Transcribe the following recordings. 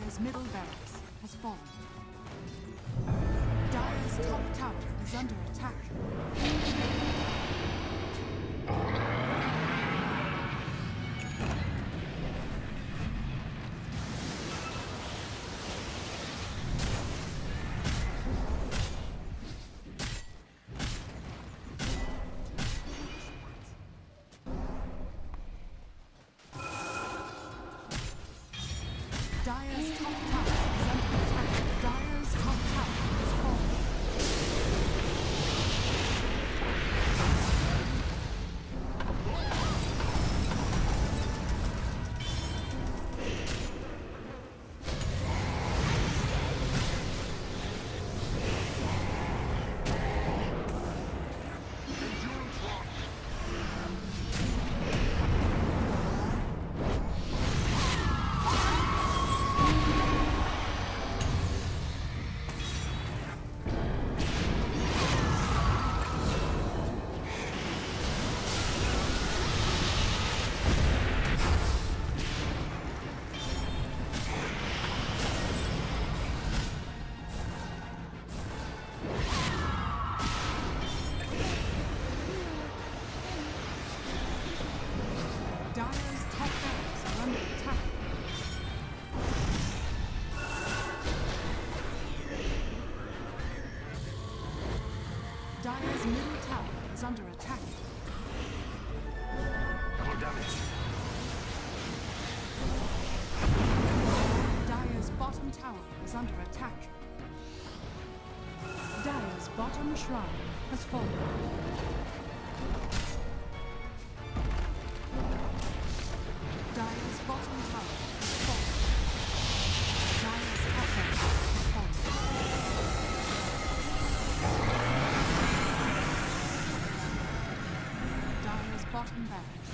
Dire's middle barracks has fallen. Dire's top tower is under attack. Dire's top tower is under attack. Double damage. Dire's bottom tower is under attack. Dire's bottom shrine has fallen. Dire's bottom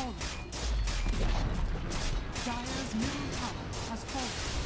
Fallen. Dire's middle tower has fallen.